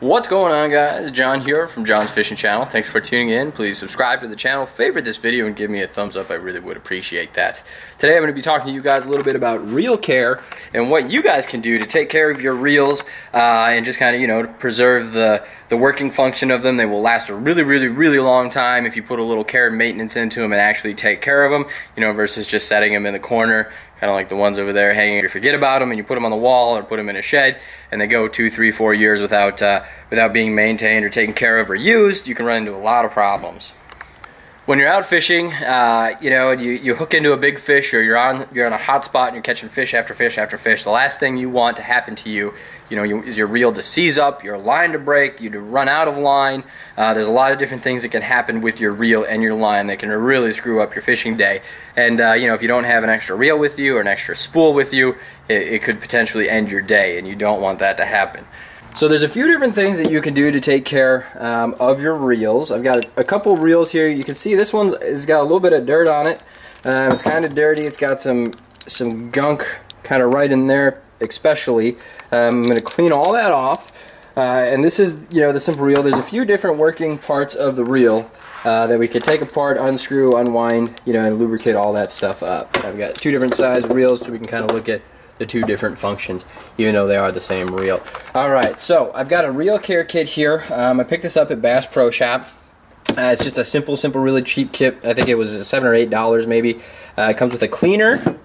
What's going on guys? John here from John's Fishing Channel. Thanks for tuning in. Please subscribe to the channel, favorite this video, and give me a thumbs up. I really would appreciate that. Today I'm going to be talking to you guys a little bit about reel care and what you guys can do to take care of your reels uh, and just kind of, you know, preserve the, the working function of them. They will last a really, really, really long time if you put a little care and maintenance into them and actually take care of them, you know, versus just setting them in the corner kind of like the ones over there hanging. You forget about them and you put them on the wall or put them in a shed, and they go two, three, four years without uh, without being maintained or taken care of or used. You can run into a lot of problems when you're out fishing, uh, you know, you, you hook into a big fish or you're on you're on a hot spot and you're catching fish after fish after fish. The last thing you want to happen to you, you know, you, is your reel to seize up, your line to break, you to run out of line. Uh, there's a lot of different things that can happen with your reel and your line that can really screw up your fishing day. And uh, you know, if you don't have an extra reel with you or an extra spool with you, it, it could potentially end your day, and you don't want that to happen. So there's a few different things that you can do to take care um, of your reels. I've got a, couple reels here. You can see this one has got a little bit of dirt on it. Um, it's kind of dirty. It's got some some gunk kind of right in there, especially. Um, I'm going to clean all that off. Uh, and this is, you know, the simple reel. There's a few different working parts of the reel uh, that we could take apart, unscrew, unwind, you know, and lubricate all that stuff up. I've got two different size reels so we can kind of look at the two different functions, even though they are the same reel. All right, so I've got a reel care kit here. Um, I picked this up at Bass Pro Shop. Uh, it's just a simple, simple, really cheap kit. I think it was seven or eight dollars maybe. Uh, it comes with a cleaner,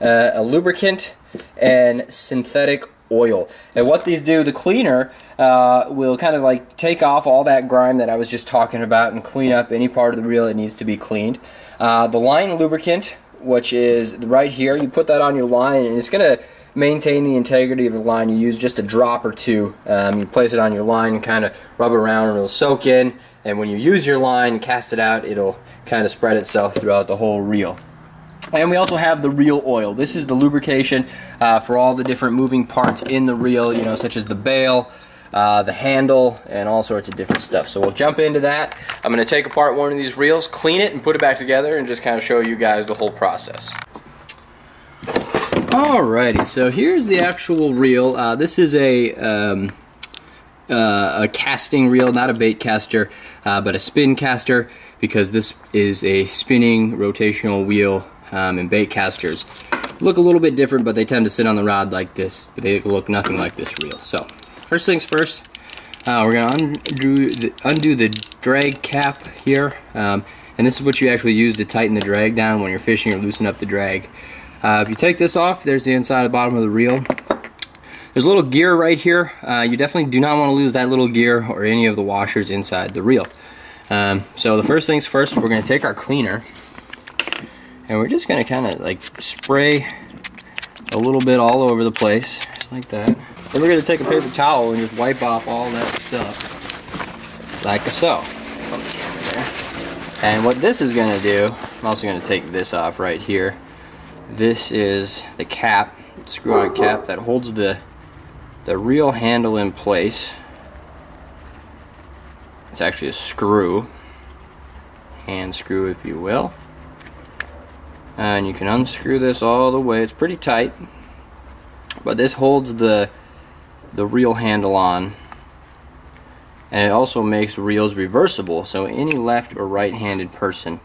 uh, a lubricant, and synthetic oil. And what these do, the cleaner uh, will kind of like take off all that grime that I was just talking about and clean up any part of the reel that needs to be cleaned. Uh, the line lubricant which is right here. You put that on your line, and it's going to maintain the integrity of the line. You use just a drop or two. Um, you place it on your line and kind of rub around, and it'll soak in. And when you use your line, cast it out, it'll kind of spread itself throughout the whole reel. And we also have the reel oil. This is the lubrication uh, for all the different moving parts in the reel, you know, such as the bail, uh, the handle, and all sorts of different stuff. So we'll jump into that. I'm going to take apart one of these reels, clean it, and put it back together, and just kind of show you guys the whole process. Alrighty, so here's the actual reel. Uh, this is a um, uh, a casting reel, not a bait caster, uh, but a spin caster, because this is a spinning rotational wheel um, and bait casters look a little bit different, but they tend to sit on the rod like this, but they look nothing like this reel. So First things first, uh, we're going to undo the, undo the drag cap here. Um, and this is what you actually use to tighten the drag down when you're fishing or loosen up the drag. Uh, if you take this off, there's the inside and bottom of the reel. There's a little gear right here. Uh, you definitely do not want to lose that little gear or any of the washers inside the reel. Um, so the first things first, we're going to take our cleaner and we're just going to kind of like spray a little bit all over the place, just like that. Then we're going to take a paper towel and just wipe off all that stuff. Like so. And what this is going to do, I'm also going to take this off right here. This is the cap, screw-on cap that holds the, the reel handle in place. It's actually a screw, hand screw if you will. And you can unscrew this all the way. It's pretty tight. But this holds the the reel handle on. And it also makes reels reversible so any left or right handed person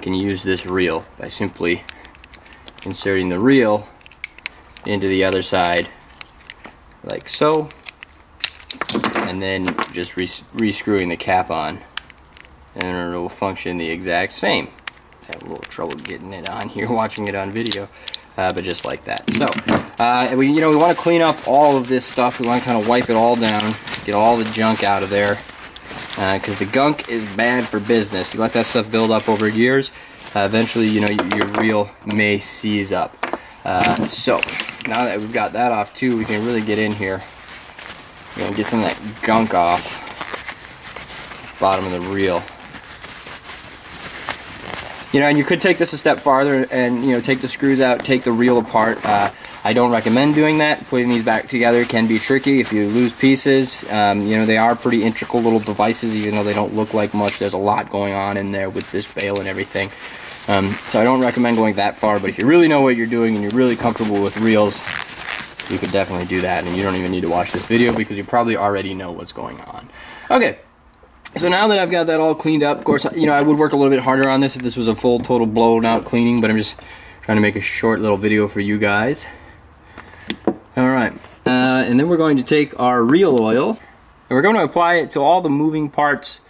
can use this reel by simply inserting the reel into the other side like so and then just re rescrewing the cap on. And it will function the exact same. Have a little trouble getting it on here watching it on video uh, but just like that. So, uh, we, you know, we want to clean up all of this stuff. We want to kind of wipe it all down, get all the junk out of there, because uh, the gunk is bad for business. You let that stuff build up over years, uh, eventually, you know, your, reel may seize up. Uh, so, now that we've got that off too, we can really get in here. We're to get some of that gunk off bottom of the reel. You know, and you could take this a step farther and, you know, take the screws out, take the reel apart. Uh, I don't recommend doing that. Putting these back together can be tricky if you lose pieces. Um, you know, they are pretty integral little devices, even though they don't look like much. There's a lot going on in there with this bail and everything. Um, so I don't recommend going that far, but if you really know what you're doing and you're really comfortable with reels, you could definitely do that and you don't even need to watch this video because you probably already know what's going on. Okay, so now that I've got that all cleaned up, of course, you know, I would work a little bit harder on this if this was a full total blown out cleaning, but I'm just trying to make a short little video for you guys. All right, uh, and then we're going to take our reel oil and we're going to apply it to all the moving parts.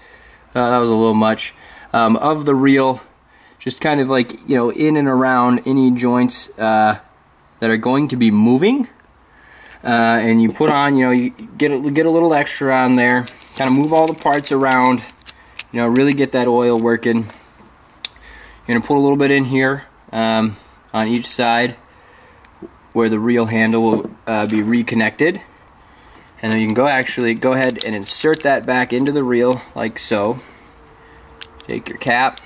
Uh, that was a little much um, of the reel, just kind of like you know in and around any joints uh, that are going to be moving. Uh, and you put on, you know, you get a, get a little extra on there, kind of move all the parts around, you know, really get that oil working. You're gonna put a little bit in here um, on each side where the reel handle will uh, be reconnected. And then you can go actually go ahead and insert that back into the reel like so. Take your cap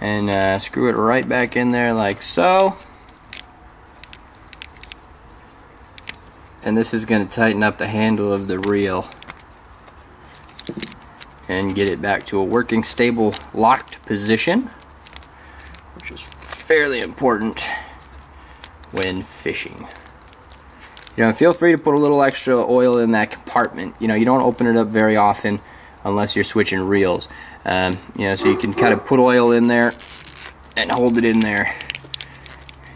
and uh, screw it right back in there like so. and this is going to tighten up the handle of the reel and get it back to a working stable locked position which is fairly important when fishing you know feel free to put a little extra oil in that compartment you know you don't open it up very often unless you're switching reels um, you know so you can kind of put oil in there and hold it in there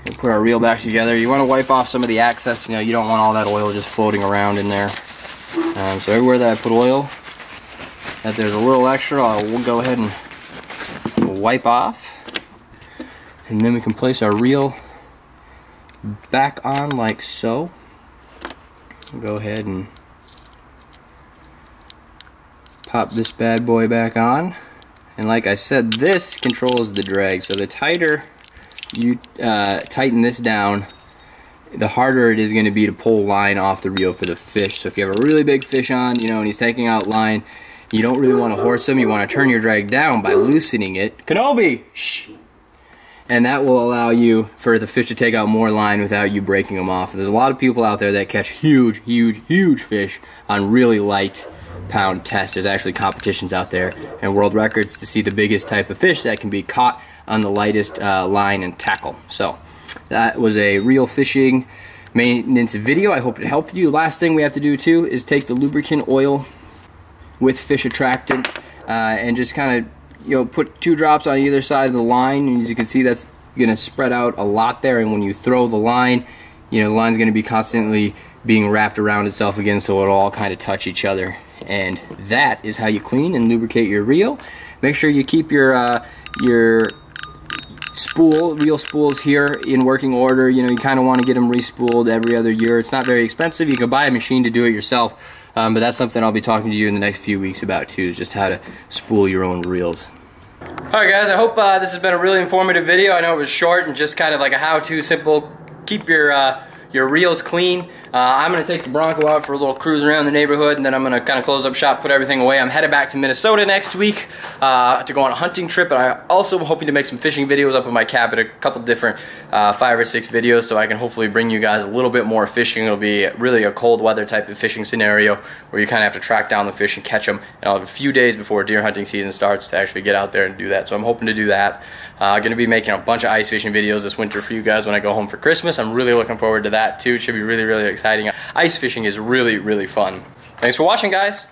and put our reel back together. You want to wipe off some of the excess. You know, you don't want all that oil just floating around in there. Um, so everywhere that I put oil, that there's a little extra, I will go ahead and wipe off. And then we can place our reel back on like so. Go ahead and pop this bad boy back on. And like I said, this controls the drag. So the tighter you uh, tighten this down, the harder it is going to be to pull line off the reel for the fish. So if you have a really big fish on, you know, and he's taking out line, you don't really want to horse him. You want to turn your drag down by loosening it. Kenobi! Shh! And that will allow you for the fish to take out more line without you breaking them off. There's a lot of people out there that catch huge, huge, huge fish on really light pound tests. There's actually competitions out there and world records to see the biggest type of fish that can be caught on the lightest uh, line and tackle. So that was a reel fishing maintenance video. I hope it helped you. Last thing we have to do too is take the lubricant oil with fish attractant uh, and just kind of you know put two drops on either side of the line and as you can see that's going to spread out a lot there and when you throw the line you know the line's going to be constantly being wrapped around itself again so it'll all kind of touch each other and that is how you clean and lubricate your reel make sure you keep your uh, your spool, reel spools here in working order. You know, you kind of want to get them respooled every other year. It's not very expensive. You can buy a machine to do it yourself, um, but that's something I'll be talking to you in the next few weeks about too, is just how to spool your own reels. Alright guys, I hope uh, this has been a really informative video. I know it was short and just kind of like a how-to, simple, keep your uh, your reels clean. Uh, I'm going to take the Bronco out for a little cruise around the neighborhood and then I'm going to kind of close up shop, put everything away. I'm headed back to Minnesota next week uh, to go on a hunting trip and I also hoping to make some fishing videos up in my cabin, a couple different uh, five or six videos so I can hopefully bring you guys a little bit more fishing. It'll be really a cold weather type of fishing scenario where you kind of have to track down the fish and catch them. And I'll have a few days before deer hunting season starts to actually get out there and do that. So I'm hoping to do that. I'm uh, going to be making a bunch of ice fishing videos this winter for you guys when I go home for Christmas. I'm really looking forward to that too. It should be really, really exciting. Ice fishing is really, really fun. Thanks for watching, guys.